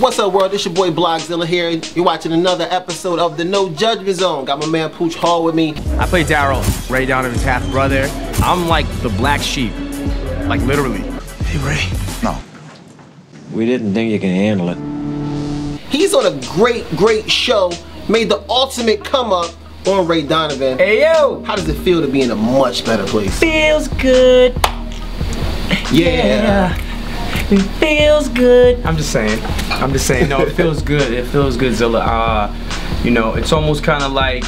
What's up, world? It's your boy Blogzilla here. You're watching another episode of the No Judgment Zone. Got my man Pooch Hall with me. I play Daryl, Ray Donovan's half brother. I'm like the black sheep, like literally. Hey, Ray. No. We didn't think you can handle it. He's on a great, great show. Made the ultimate come up on Ray Donovan. Hey yo! How does it feel to be in a much better place? Feels good. Yeah. It feels good. I'm just saying. I'm just saying. No, it feels good. It feels good, Zilla. Uh, you know, it's almost kind of like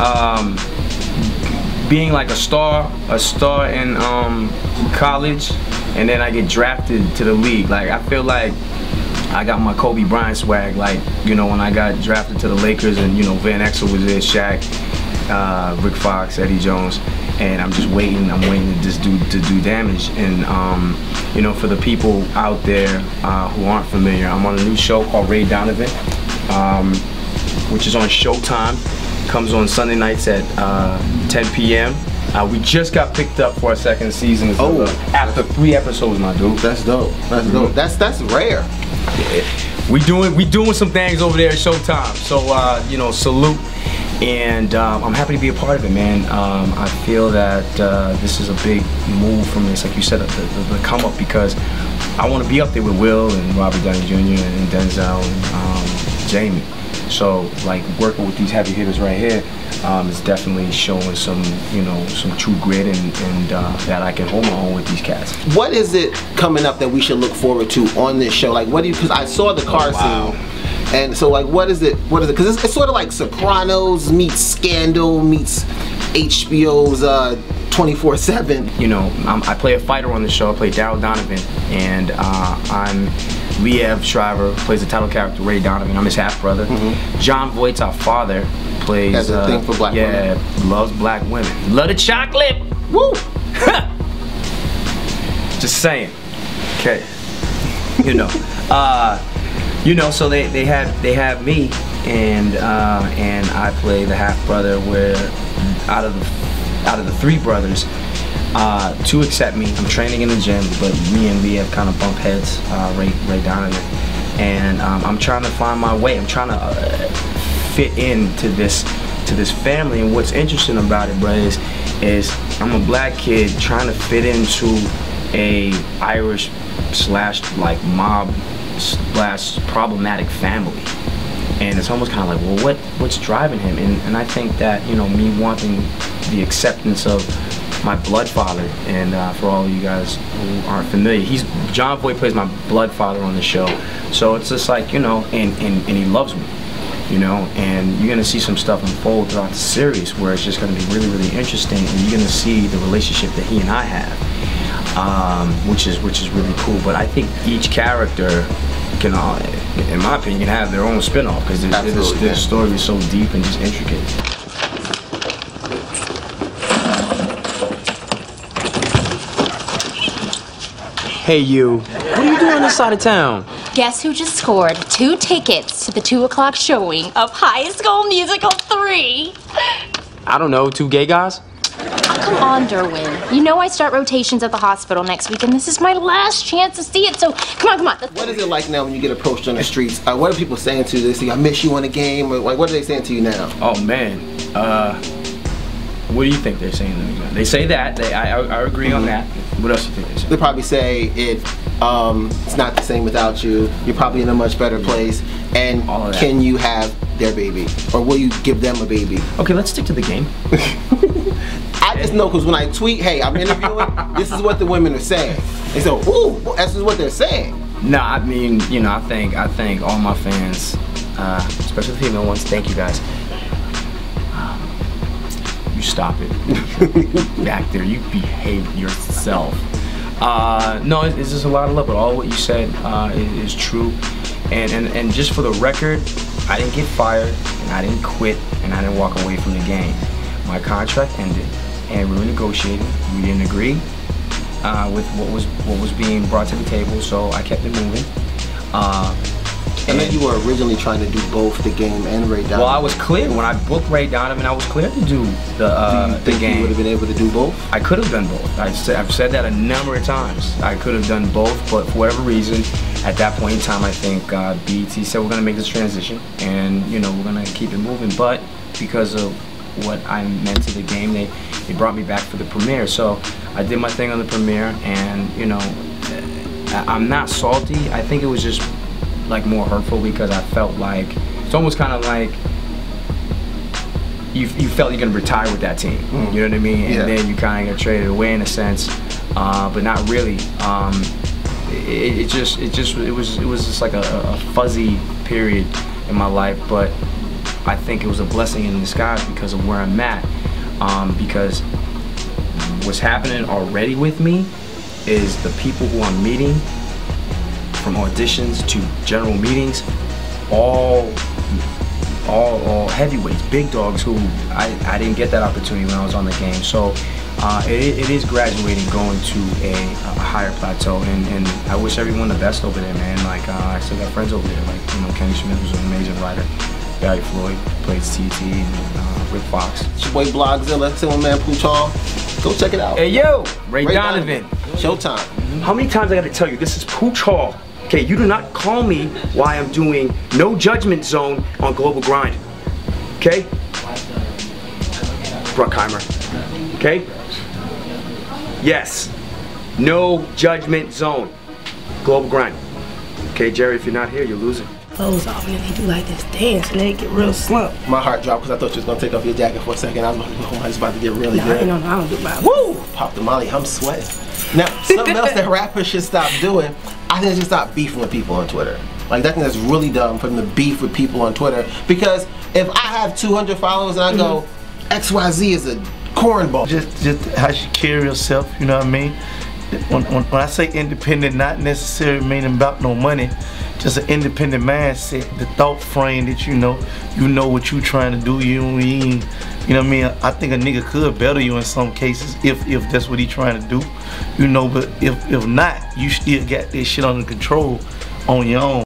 um, being like a star, a star in um, college, and then I get drafted to the league. Like I feel like I got my Kobe Bryant swag. Like you know, when I got drafted to the Lakers, and you know, Van Exel was there, Shaq, uh, Rick Fox, Eddie Jones, and I'm just waiting. I'm waiting to just do to do damage. And um, you know, for the people out there uh, who aren't familiar, I'm on a new show called Ray Donovan, um, which is on Showtime. Comes on Sunday nights at uh, 10 p.m. Uh, we just got picked up for our second season. Oh. after three episodes, my dude. That's dope. That's dope. That's that's rare. We doing we doing some things over there at Showtime. So uh, you know, salute, and um, I'm happy to be a part of it, man. Um, I feel that uh, this is a big move from this, like you said, the, the, the come up because I want to be up there with Will and Robert Downey Jr. and Denzel and um, Jamie. So like working with these heavy hitters right here um, is definitely showing some you know some true grit and, and uh, that I can hold my own with these cats. What is it coming up that we should look forward to on this show? Like, what do you? Because I saw the car Oh, wow. scene, and so like, what is it? What is it? Because it's, it's sort of like Sopranos meets Scandal meets HBO's uh, 24/7. you know, I'm, I play a fighter on the show. I play Daryl Donovan, and uh, I'm Liev Schreiber, plays the title character Ray Donovan. I'm his half brother. Jon Voight's our father, plays. That's a uh, thing for black yeah, loves black women. Love the chocolate. Woo! Just saying. Okay. You know. Uh, you know, so they, they have they have me and uh, and I play the half brother where out of the out of the three brothers, uh, two accept me. I'm training in the gym, but me and Lee have kind of bump heads, uh, Ray Ray Donovan, and um, I'm trying to find my way. I'm trying to uh, fit into this to this family. And what's interesting about it, bro, is is I'm a black kid trying to fit into a Irish slash like mob slash problematic family. And it's almost kind of like, well, what what's driving him? And and I think that you know me wanting the acceptance of my blood father, and uh, for all you guys who aren't familiar, he's Jon Voight plays my blood father on the show. So it's just like you know, and and, and he loves me you know, and you're gonna see some stuff unfold throughout the series where it's just gonna be really, really interesting, and you're gonna see the relationship that he and I have, um, which is which is really cool. But I think each character can, uh, in my opinion, can have their own spin-off because this, yeah. story is so deep and just intricate. Hey you, what are you doing on this side of town? Guess who just scored two tickets to the 2 o'clock showing of High School Musical 3? I don't know, two gay guys? Come on, Derwin. You know I start rotations at the hospital next week, and this is my last chance to see it, so come on, come on. What is it like now when you get approached on the streets? Uh, what are people saying to you? They say, "I miss you on the game," or like, what are they saying to you now? Oh man, uh, what do you think they're saying? to me? They say that. They, I, I, I agree on that. What else do you think they say? They probably say it. Um, it's not the same without you. You're probably in a much better place. And All of that. can you have their baby, or will you give them a baby? Okay, let's stick to the game. Just know because when I tweet, "Hey, I'm interviewing," this is what the women are saying. They say, "Ooh, this is what they're saying." No, I mean, you know, I think I think all my fans, uh, especially the female ones, thank you guys. Um, you stop it. Back there, you behave yourself. Uh, no, it's, it's just a lot of love, but all what you said uh, is, is true. And, and and just for the record, I didn't get fired, and I didn't quit, and I didn't walk away from the game. My contract ended, and we were negotiating. We didn't agree uh, with what was what was being brought to the table, so I kept it moving. Uh, I know you were originally trying to do both the game and Ray Donovan. Well, I was clear when I booked Ray Donovan. I was clear to do the uh, do you the think you game. would have been able to do both? I could have done both. I said, I've said that a number of times. I could have done both, but for whatever reason, at that point in time, I think uh, BET said we're gonna make this transition, and you know we're gonna keep it moving. But because of what I meant to the game, they they brought me back for the premiere. So I did my thing on the premiere, and you know I'm not salty. I think it was just like more hurtful because I felt like it's almost kind of like you, you felt you're gonna retire with that team. You know what I mean? And Yeah. then you kind of get traded away in a sense, uh, but not really. Um, it, it just it just it was it was just like a, a fuzzy period in my life, but I think it was a blessing in disguise because of where I'm at. Um, because what's happening already with me is the people who I'm meeting from auditions to general meetings, all all, all heavyweights, big dogs who I, I didn't get that opportunity when I was on the game. So uh, it, it is graduating, going to a, a higher plateau, and, and I wish everyone the best over there, man. Like uh, I still got friends over there, like you know Kenny Smith was an amazing writer, Barry Floyd plays TT, and uh, Rick Fox. It's your boy Blogzilla, tell my man Pooch Hall. Go check it out. Hey yo, Ray, Ray Donovan. Showtime. How many times I gotta tell you, this is Pooch Hall. Okay, you do not call me while I'm doing no judgment zone on Global Grind. Okay? Bruckheimer. Okay? Yes. No judgment zone. Global Grind. Okay, Jerry, if you're not here, you're losing. Clothes off and then they do like this dance and they get real slump. My heart dropped because I thought you was gonna take off your jacket for a second. I was about to go home. I was about to get really Nah, good. don't know. I don't do my Woo! Pop the molly. I'm sweating. Now, something else that rappers should stop doing, I think they should stop beefing with people on Twitter. Like, that thing that's really dumb for them to beef with people on Twitter. Because if I have 200 followers and I go, mm-hmm. XYZ is a cornball. just just how she carry herself, you know what I mean? When, when, when I say independent, not necessarily meaning about no money, just an independent mindset, the thought frame that you know, you know what you trying to do, you ain't- you know what I mean? I think a nigga could better you in some cases if if that's what he trying to do, you know. But if if not, you still got this shit under control on your own.